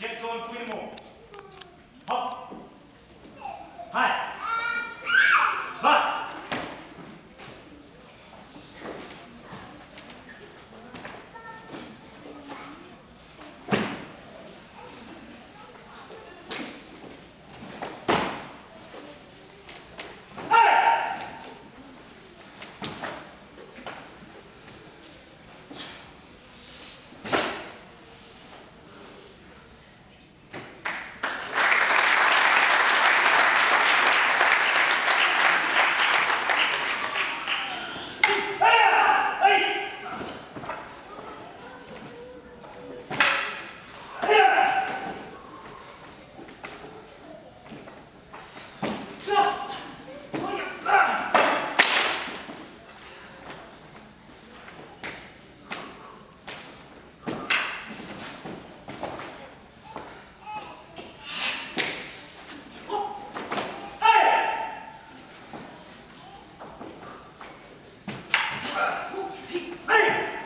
Get going, Queen Mo. Hey!